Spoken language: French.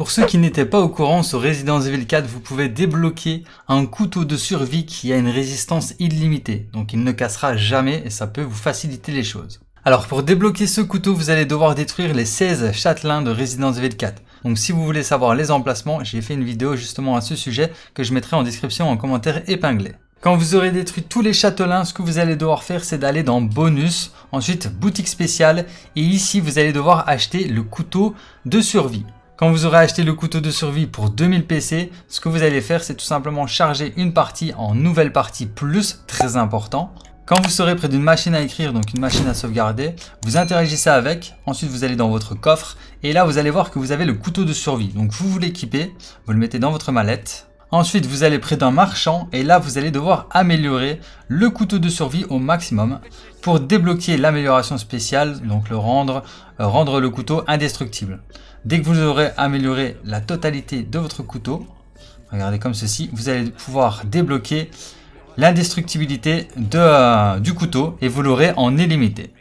Pour ceux qui n'étaient pas au courant, sur Resident Evil 4, vous pouvez débloquer un couteau de survie qui a une résistance illimitée. Donc il ne cassera jamais et ça peut vous faciliter les choses. Alors pour débloquer ce couteau, vous allez devoir détruire les 16 châtelains de Resident Evil 4. Donc si vous voulez savoir les emplacements, j'ai fait une vidéo justement à ce sujet que je mettrai en description en commentaire épinglé. Quand vous aurez détruit tous les châtelains, ce que vous allez devoir faire, c'est d'aller dans bonus, ensuite boutique spéciale, et ici vous allez devoir acheter le couteau de survie. Quand vous aurez acheté le couteau de survie pour 2000 PC, ce que vous allez faire, c'est tout simplement charger une partie en nouvelle partie plus, très important. Quand vous serez près d'une machine à écrire, donc une machine à sauvegarder, vous interagissez avec, ensuite vous allez dans votre coffre, et là vous allez voir que vous avez le couteau de survie. Donc vous vous l'équipez, vous le mettez dans votre mallette, Ensuite, vous allez près d'un marchand et là, vous allez devoir améliorer le couteau de survie au maximum pour débloquer l'amélioration spéciale, donc le rendre, euh, rendre le couteau indestructible. Dès que vous aurez amélioré la totalité de votre couteau, regardez comme ceci, vous allez pouvoir débloquer l'indestructibilité euh, du couteau et vous l'aurez en illimité.